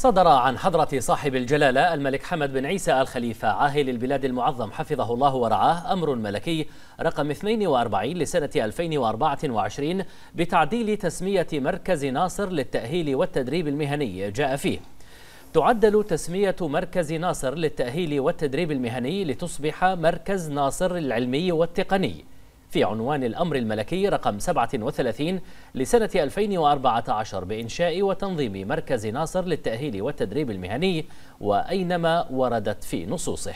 صدر عن حضرة صاحب الجلالة الملك حمد بن عيسى الخليفة عاهل البلاد المعظم حفظه الله ورعاه أمر ملكي رقم 42 لسنة 2024 بتعديل تسمية مركز ناصر للتأهيل والتدريب المهني جاء فيه. تعدل تسمية مركز ناصر للتأهيل والتدريب المهني لتصبح مركز ناصر العلمي والتقني. في عنوان الأمر الملكي رقم 37 لسنة 2014 بإنشاء وتنظيم مركز ناصر للتأهيل والتدريب المهني وأينما وردت في نصوصه.